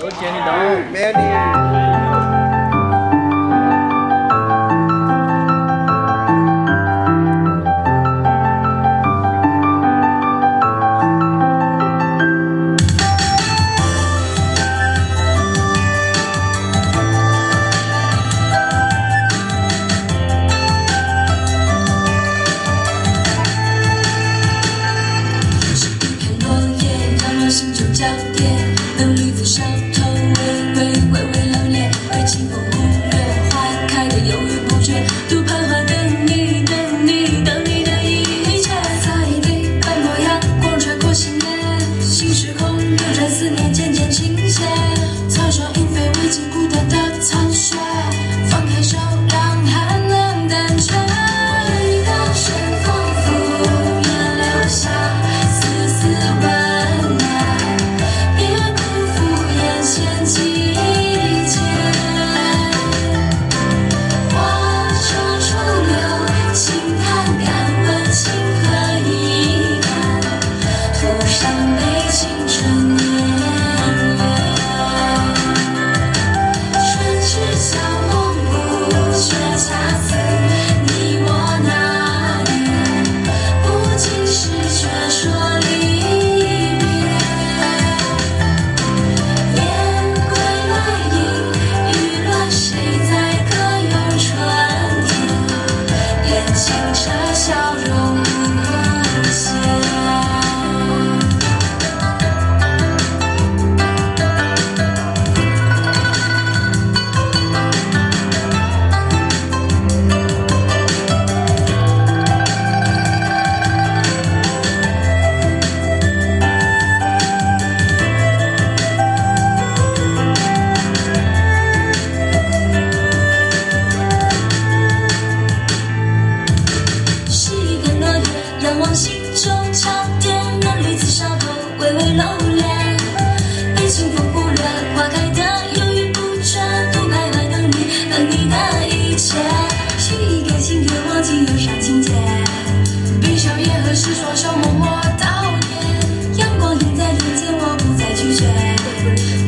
都见得到，美 it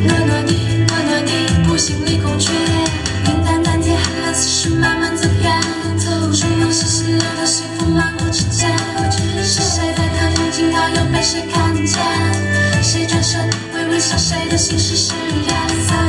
暖暖的暖暖的补心里空缺。云淡淡天很蓝思绪慢慢走远春光细细流淌幸福漫过指尖是谁在看风景他又被谁看见谁转身微微笑谁的心事释然洒